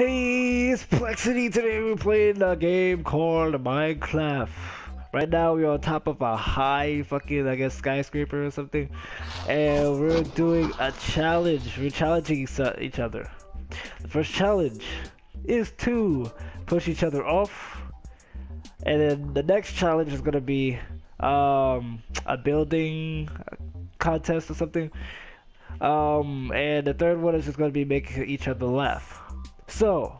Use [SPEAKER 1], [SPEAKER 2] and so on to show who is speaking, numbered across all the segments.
[SPEAKER 1] Hey, it's Plexiety. Today we're playing a game called Minecraft. Right now we're on top of a high fucking, I guess, skyscraper or something. And we're doing a challenge. We're challenging each other. The first challenge is to push each other off. And then the next challenge is gonna be um, a building contest or something. Um, and the third one is just gonna be making each other laugh. So,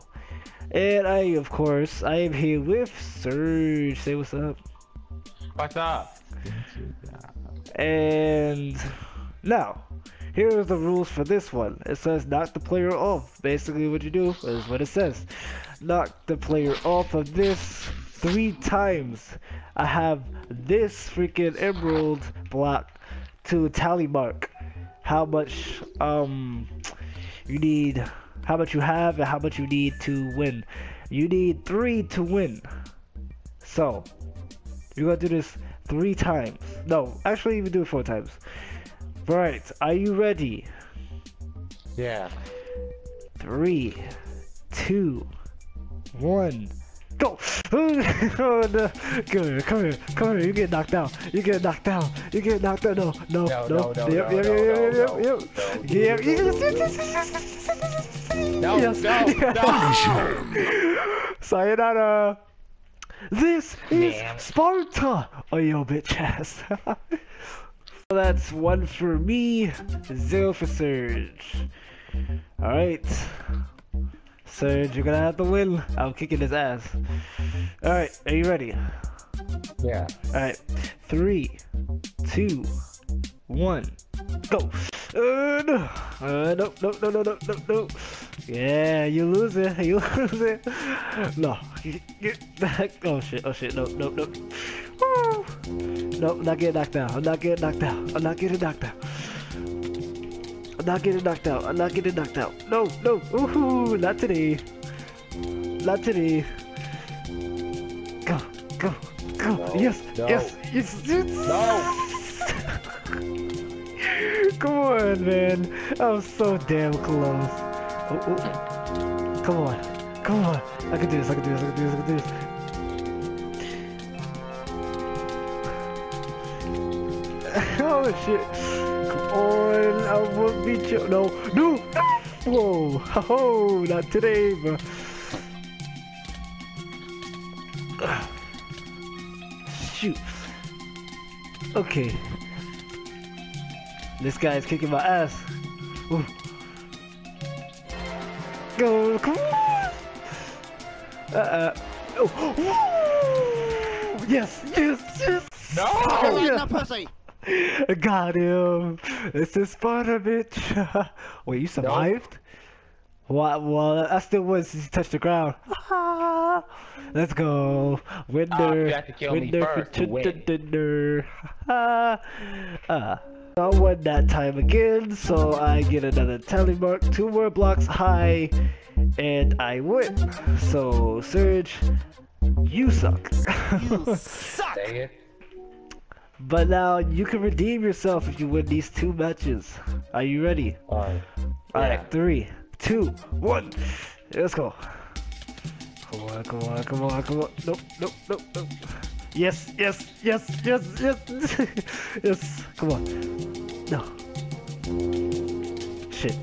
[SPEAKER 1] and I, of course, I am here with Surge. Say what's up.
[SPEAKER 2] What's up?
[SPEAKER 1] And now, here are the rules for this one. It says knock the player off. Basically, what you do is what it says. Knock the player off of this three times. I have this freaking emerald block to tally mark how much um you need how much you have and how much you need to win. You need three to win. So, you're gonna do this three times. No, actually, even do it four times. Right, are you ready?
[SPEAKER 2] Yeah.
[SPEAKER 1] Three, two, one go! oh no! Come here, come here, come here, you get knocked out. You get knocked out. You get knocked out. No, no, no. no, no yep, yep, yep, yep, yep, yep.
[SPEAKER 2] No, yes. no,
[SPEAKER 1] no. Sayonara. This is Man. Sparta. Oh, yo, bitch ass. That's one for me, zero for Surge. Alright. Surge, you're gonna have to win. I'm kicking his ass. Alright, are you ready?
[SPEAKER 2] Yeah.
[SPEAKER 1] Alright, three, two, one, go. Uh, no, uh, no, no, no, no, no, no, no. Yeah, you lose it. You lose it. No, get back. Oh shit, oh shit, no, no, no. Woo. No, I'm not getting knocked out. I'm not getting knocked out. I'm not getting knocked out. I'm not getting knocked out. I'm not getting knocked out. No, no. Ooh, not today. Not today. Go, go, go. No, yes, no. yes, yes, yes.
[SPEAKER 2] No.
[SPEAKER 1] Come on, man. I'm so damn close. Oh, oh. Come on. Come on. I can do this. I can do this. I can do this. I can do this. oh, shit Come on, I will beat you. No, no. Whoa, oh, not today, bro. Shoot. Okay. This guy is kicking my ass. Ooh. Go, come on. Uh, uh. Oh. Yes, yes, yes.
[SPEAKER 2] No.
[SPEAKER 1] Oh, yeah. Got him! This is Sparta, bitch! Wait, you survived? Nope. What? Well, I still was since you touched the ground. Let's go! Winner! Uh,
[SPEAKER 2] you have to kill winner me first to win.
[SPEAKER 1] Dinner. uh, I won that time again, so I get another tally mark, two more blocks high, and I win. So, Surge, you suck.
[SPEAKER 2] you suck! Dang it.
[SPEAKER 1] But now you can redeem yourself if you win these two matches. Are you ready?
[SPEAKER 2] Alright.
[SPEAKER 1] Alright, yeah. three, two, one. Let's go. Come on, come on, come on, come on. Nope, nope, nope, nope. Yes, yes, yes, yes, yes. yes. Come on. No. Shit.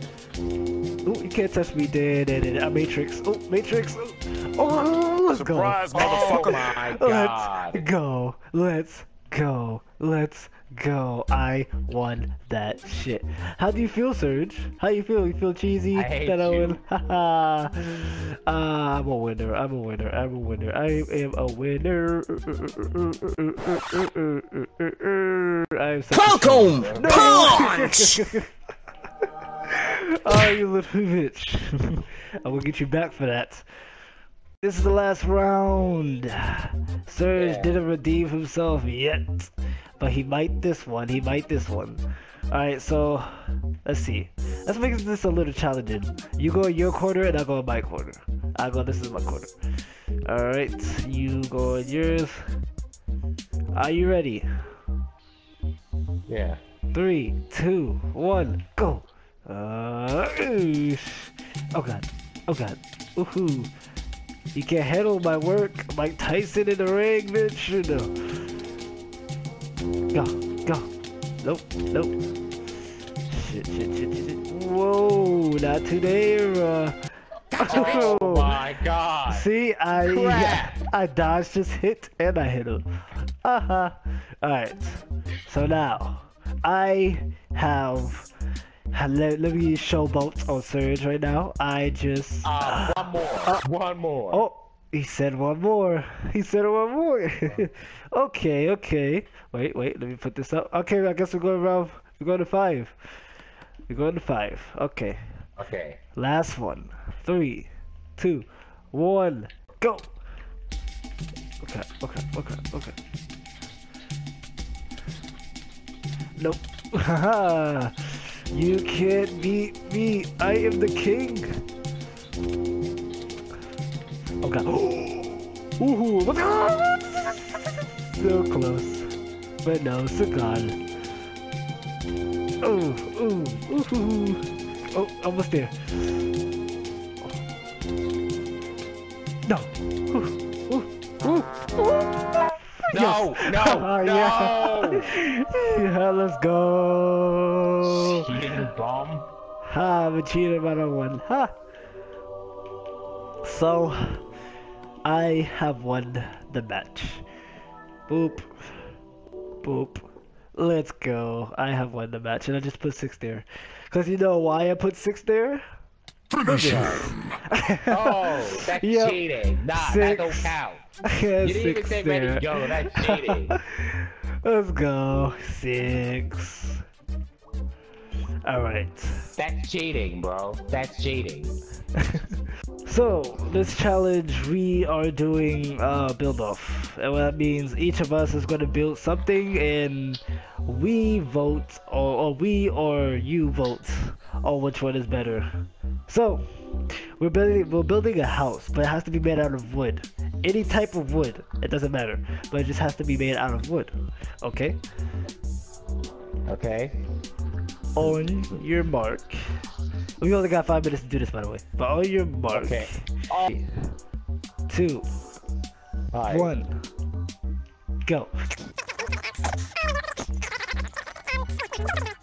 [SPEAKER 1] Oh, you can't touch me. Da, da, da, da. Matrix. Oh, Matrix. Oh, oh let's
[SPEAKER 2] Surprise,
[SPEAKER 1] go.
[SPEAKER 2] motherfucker. Oh my
[SPEAKER 1] god. Let's go. Let's go. Let's go. I won that shit. How do you feel, Surge? How you feel? You feel cheesy
[SPEAKER 2] I hate that I win?
[SPEAKER 1] uh, I'm a winner. I'm a winner. I'm a winner. I am a winner. I'm
[SPEAKER 3] Falcon no. Punch!
[SPEAKER 1] oh, you little bitch. I will get you back for that. This is the last round. Serge yeah. didn't redeem himself yet. But he might this one. He might this one. Alright, so let's see. Let's make this a little challenging. You go in your corner and I go in my corner. I go, this is my corner. Alright, you go in yours. Are you ready?
[SPEAKER 2] Yeah.
[SPEAKER 1] Three, two, one, go. Uh, oh god. Oh god. Woohoo. You can't handle my work. Mike Tyson in the ring, bitch. You know. Go, go. Nope, nope. Shit, shit, shit, shit. Whoa, not today, uh.
[SPEAKER 2] Oh my god.
[SPEAKER 1] See, I
[SPEAKER 2] Crap.
[SPEAKER 1] I dodged his hit and I hit him. Uh-huh. Alright. So now I have let, let me showboat on Surge right now. I just
[SPEAKER 2] Uh, one more. one more.
[SPEAKER 1] Oh he said one more. He said one more. okay, okay. Wait, wait, let me put this up. Okay, I guess we're going around we're going to five. We're going to five. Okay.
[SPEAKER 2] Okay.
[SPEAKER 1] Last one. Three, two, one, go. Okay, okay, okay, okay. Nope. Haha. You can't beat me. I am the king. Oh, okay. Ooh, what so close. But no, Sagan. Oh, ooh, ooh. Oh, almost there. No,
[SPEAKER 2] no,
[SPEAKER 1] Oh,
[SPEAKER 2] no.
[SPEAKER 1] Yeah. yeah, let's go.
[SPEAKER 2] Cheating bum.
[SPEAKER 1] Ha, I'm a cheater, but I won. Ha. So, I have won the match. Boop. Boop. Let's go. I have won the match, and I just put six there. Cause you know why I put six there?
[SPEAKER 3] Finish him.
[SPEAKER 2] Oh, that's
[SPEAKER 1] Yep.
[SPEAKER 2] cheating. Nah, that don't count. You didn't even say
[SPEAKER 1] there.
[SPEAKER 2] ready go. That's cheating.
[SPEAKER 1] Let's go. Six. Alright.
[SPEAKER 2] That's cheating, bro. That's cheating.
[SPEAKER 1] So, this challenge we are doing uh, build off. And what that means each of us is going to build something and we vote, or, or we or you vote on which one is better. So, we're building, we're building a house, but it has to be made out of wood. Any type of wood, it doesn't matter. But it just has to be made out of wood. Okay?
[SPEAKER 2] Okay.
[SPEAKER 1] On your mark. We only got five minutes to do this, by the way. But on your mark.
[SPEAKER 2] Okay. Oh,
[SPEAKER 1] Two,
[SPEAKER 2] alright.
[SPEAKER 1] one, go.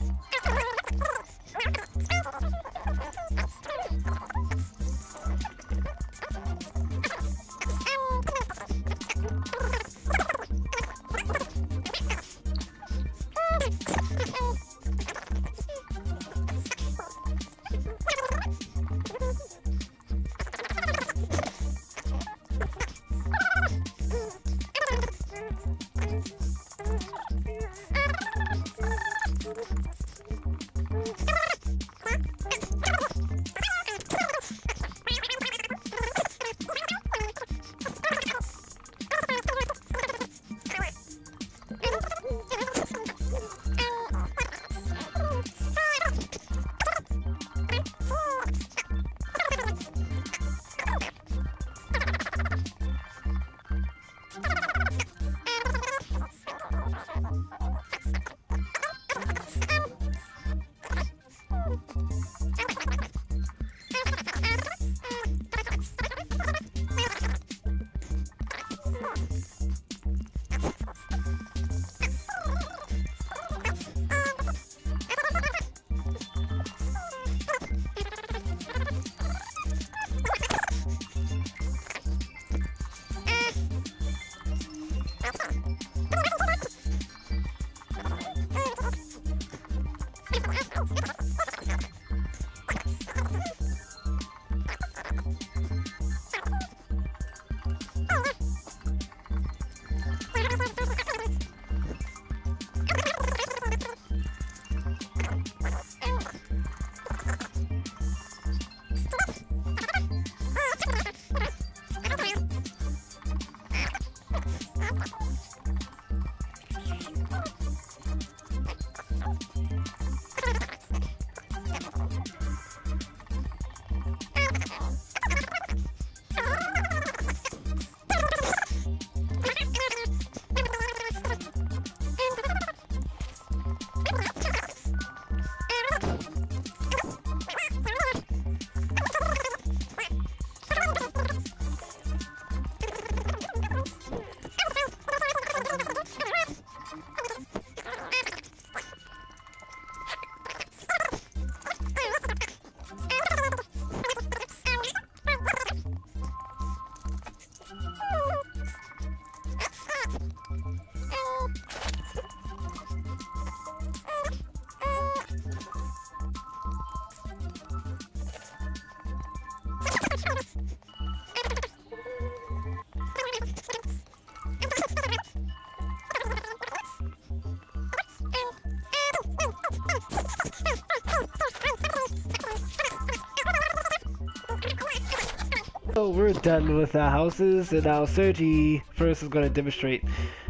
[SPEAKER 1] So we're done with our houses, and now Sergi first is gonna demonstrate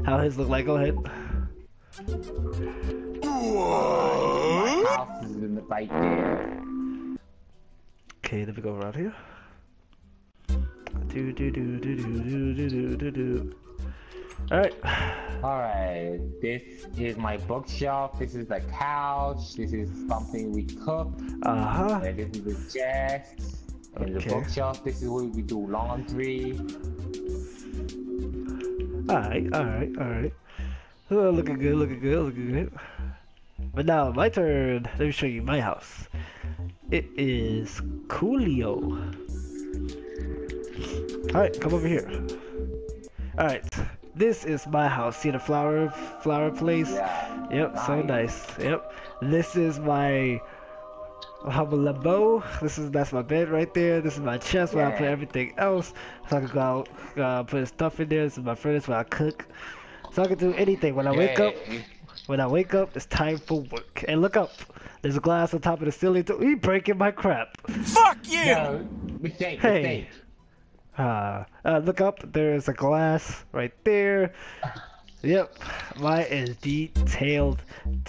[SPEAKER 1] how his look like. Go ahead.
[SPEAKER 2] My house is in the right there.
[SPEAKER 1] Okay, let me go around here. Do do do do do do do do do do. All right.
[SPEAKER 2] Alright, this is my bookshelf, this is the couch, this is something we cook,
[SPEAKER 1] Uh huh.
[SPEAKER 2] and this is the chest,
[SPEAKER 1] Okay.
[SPEAKER 2] the bookshelf, this is where we do laundry.
[SPEAKER 1] All right. All right. All right. Oh, looking good. Looking good. Looking good. But now my turn. Let me show you my house. It is Coolio. All right, come over here. All right. This is my house. See the flower flower place?
[SPEAKER 2] Yeah.
[SPEAKER 1] Yep, so
[SPEAKER 2] Nice.
[SPEAKER 1] nice. Yep. This is my humble labo. This is that's my bed right there. This is my chest where I put everything else. So I can go out, uh, put stuff in there. This is my furnace where I cook. So I can do anything. When I wake up, when I wake up, it's time for work. And look up. There's a glass on top of the ceiling. Too. You breaking my crap.
[SPEAKER 3] Fuck you!
[SPEAKER 2] No, mistake,
[SPEAKER 1] Hey.
[SPEAKER 2] mistake.
[SPEAKER 1] Uh, uh, look up. There's a glass right there. Yep, mine is detailed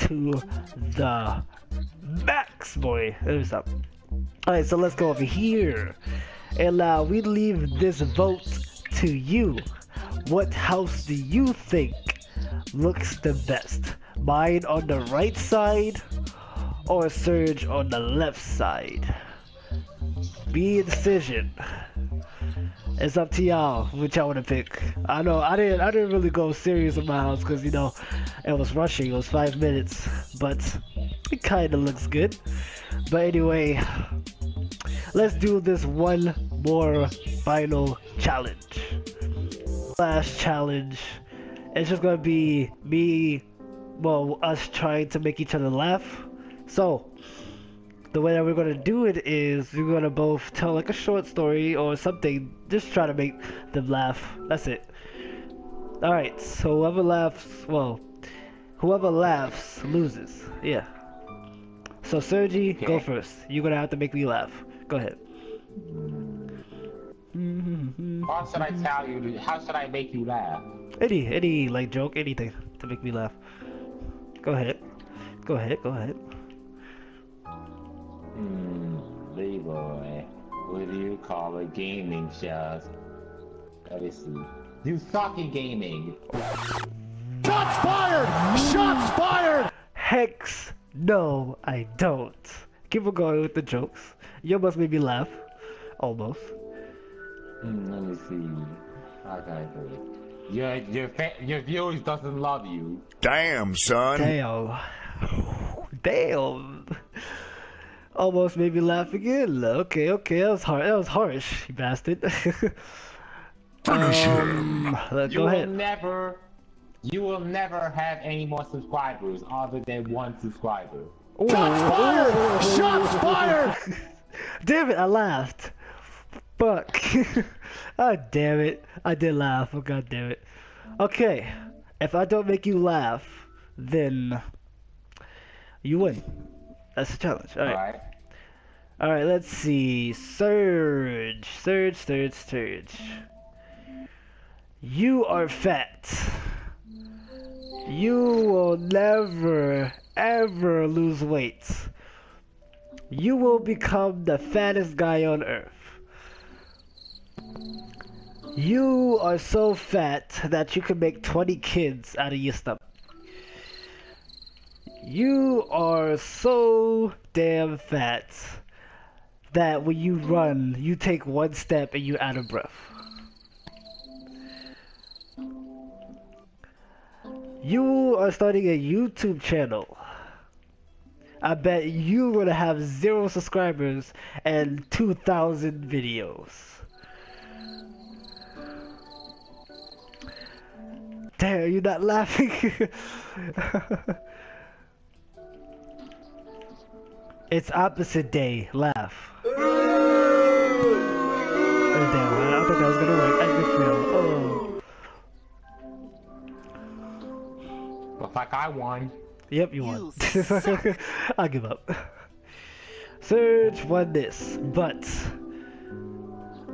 [SPEAKER 1] to the max, boy. Let stop. Alright, so let's go over here. And uh, we leave this vote to you. What house do you think looks the best? Mine on the right side or Surge on the left side? Be a decision. It's up to y'all which y'all want to pick. I know I didn't I didn't really go serious with my house because you know it was rushing. It was five minutes, but it kind of looks good. But anyway, let's do this one more final challenge. Last challenge. It's just gonna be me, well, us trying to make each other laugh. So, the way that we're gonna do it is we're gonna both tell like a short story or something. Just try to make them laugh. That's it. All right. So whoever laughs, well, whoever laughs loses. Yeah. So Sergi, go first. You're gonna have to make me laugh. Go ahead.
[SPEAKER 2] How should I tell you? to- How should I make you laugh?
[SPEAKER 1] Any, any like joke, anything to make me laugh. Go ahead. Go ahead. Go ahead.
[SPEAKER 2] Hmm, Leroy, what do you call a gaming show? Let me see. You suck in gaming.
[SPEAKER 3] Shots fired! Shots fired!
[SPEAKER 1] Hex, no, I don't. Keep on going with the jokes. You almost made me laugh. Almost.
[SPEAKER 2] Hmm, let me see. How can I do it? Your your fa- your viewers doesn't love you.
[SPEAKER 3] Damn, son.
[SPEAKER 1] Damn. Damn. Almost made me laugh again. Okay, okay, that was hard. That was harsh, you bastard. um, let-
[SPEAKER 2] You
[SPEAKER 1] go
[SPEAKER 2] will
[SPEAKER 1] ahead.
[SPEAKER 2] never, you will never have any more subscribers other than one subscriber.
[SPEAKER 1] Ooh,
[SPEAKER 3] Fired!
[SPEAKER 1] ooh.
[SPEAKER 3] Shots fired!
[SPEAKER 1] Damn it, I laughed. Fuck. oh, damn it. I did laugh. Oh, god damn it. Okay. If I don't make you laugh, then you win. That's the challenge. Alright.
[SPEAKER 2] Alright.
[SPEAKER 1] Alright, let's see. Surge. Surge, surge, surge. You are fat. You will never, ever lose weight. You will become the fattest guy on earth. You are so fat that you can make 20 kids out of your stomach. You are so damn fat that when you run, you take one step and you're out of breath. You are starting a YouTube channel. I bet you're gonna have zero subscribers and 2,000 videos. Damn, you're not laughing. it's opposite day. Laugh. Oh, damn, I thought that was gonna work. I did feel. Oh.
[SPEAKER 2] Looks like I won.
[SPEAKER 1] Yep, you won. I'll give up. Surge won this, but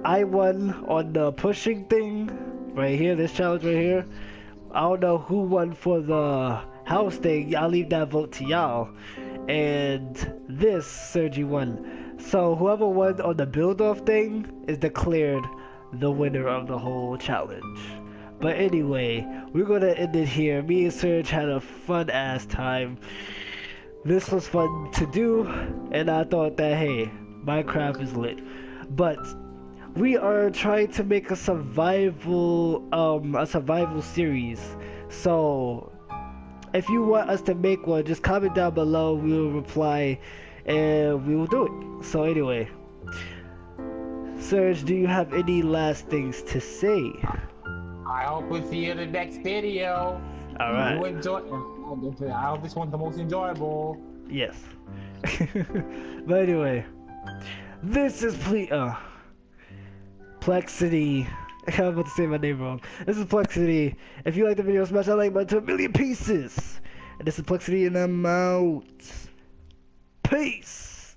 [SPEAKER 1] I won on the pushing thing right here, this challenge right here. I don't know who won for the house thing. I'll leave that vote to y'all. And this Sergi won. So whoever won on the build-off thing is declared the winner of the whole challenge. But anyway, we're gonna end it here. Me and Serge had a fun ass time. This was fun to do, and I thought that hey, Minecraft is lit. But we are trying to make a survival um a survival series. So if you want us to make one, just comment down below. We will reply, and we will do it. So anyway, Serge, do you have any last things to say?
[SPEAKER 2] I hope we see you in the next video.
[SPEAKER 1] All right.
[SPEAKER 2] You enjoy. I hope this one's the most enjoyable.
[SPEAKER 1] Yes. but anyway, this is ple- uh, Plexiety. I'm about to say my name wrong. This is Plexiety. If you like the video, smash that like button to a million pieces. And this is Plexiety, and I'm out. Peace.